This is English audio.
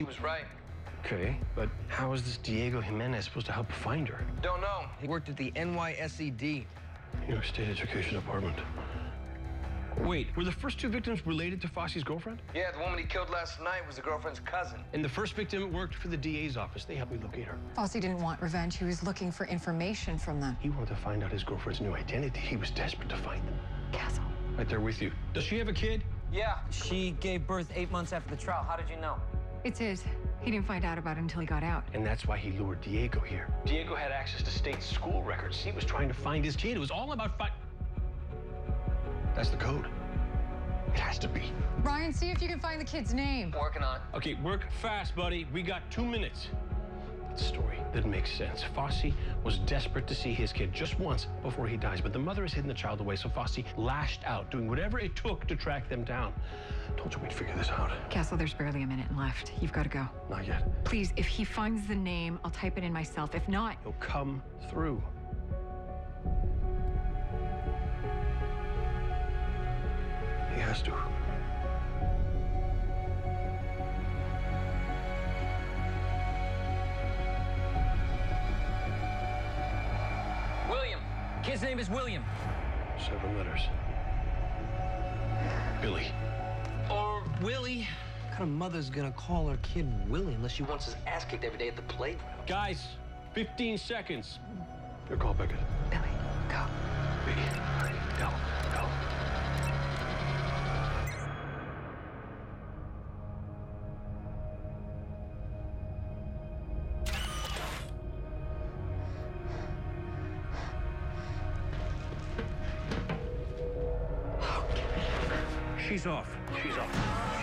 He was right. Okay, but how is this Diego Jimenez supposed to help find her? Don't know. He worked at the NYSED. New York State Education Department. Wait, were the first two victims related to Fosse's girlfriend? Yeah, the woman he killed last night was the girlfriend's cousin. And the first victim worked for the DA's office. They helped me locate her. Fosse didn't want revenge. He was looking for information from them. He wanted to find out his girlfriend's new identity. He was desperate to find them. Castle. Right there with you. Does she have a kid? Yeah, she gave birth eight months after the trial. How did you know? It's his. He didn't find out about it until he got out. And that's why he lured Diego here. Diego had access to state school records. He was trying to find his kid. It was all about fi- That's the code. It has to be. Ryan, see if you can find the kid's name. Working on. Okay, work fast, buddy. We got two minutes. The story didn't make sense. Fosse was desperate to see his kid just once before he dies, but the mother has hidden the child away, so Fosse lashed out, doing whatever it took to track them down. Told you we'd figure this out. Castle, there's barely a minute left. You've got to go. Not yet. Please, if he finds the name, I'll type it in myself. If not, He'll come through. He has to. Kid's name is William. Seven letters. Billy. Or Willie. What kind of mother's gonna call her kid Willie unless she wants his ass kicked every day at the playground? Guys, 15 seconds. Your call, Beckett. Billy, go. B, She's off. She's off.